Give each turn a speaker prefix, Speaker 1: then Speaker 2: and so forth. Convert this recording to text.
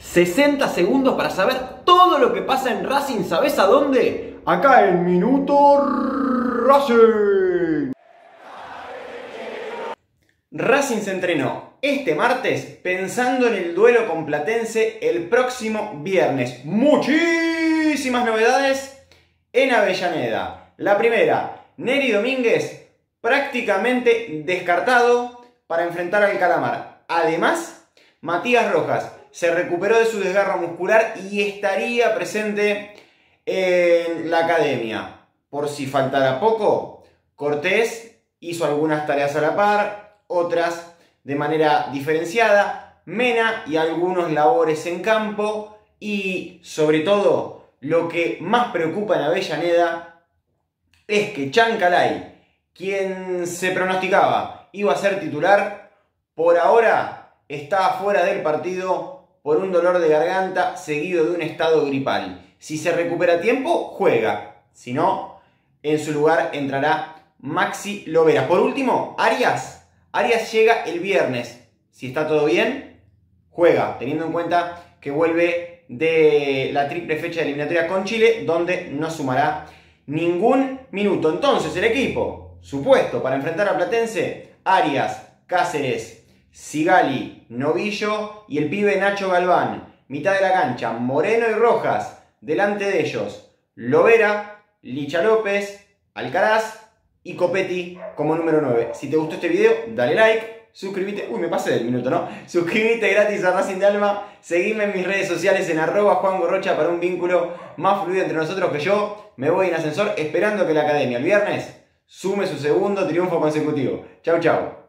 Speaker 1: 60 segundos para saber todo lo que pasa en Racing. ¿Sabes a dónde? Acá en Minuto Racing.
Speaker 2: Racing se entrenó este martes pensando en el duelo con Platense el próximo viernes. Muchísimas novedades en Avellaneda. La primera, Neri Domínguez prácticamente descartado para enfrentar al Calamar. Además, Matías Rojas se recuperó de su desgarro muscular y estaría presente en la academia. Por si faltara poco, Cortés hizo algunas tareas a la par, otras de manera diferenciada, Mena y algunos labores en campo y sobre todo lo que más preocupa en Avellaneda es que Chancalay, quien se pronosticaba iba a ser titular, por ahora está fuera del partido por un dolor de garganta seguido de un estado gripal. Si se recupera a tiempo, juega. Si no, en su lugar entrará Maxi Lovera. Por último, Arias Arias llega el viernes. Si está todo bien, juega, teniendo en cuenta que vuelve de la triple fecha de eliminatoria con Chile, donde no sumará ningún minuto. Entonces, el equipo, supuesto, para enfrentar a Platense, Arias, Cáceres, Sigali, Novillo y el pibe Nacho Galván. Mitad de la cancha, Moreno y Rojas. Delante de ellos, Lovera, Licha López, Alcaraz y Copetti como número 9. Si te gustó este video, dale like, suscríbete, uy me pasé del minuto, ¿no? Suscríbete gratis a Racing de Alma, seguime en mis redes sociales en arroba Juan Gorrocha para un vínculo más fluido entre nosotros que yo. Me voy en ascensor esperando que la academia el viernes sume su segundo triunfo consecutivo. Chau, chau.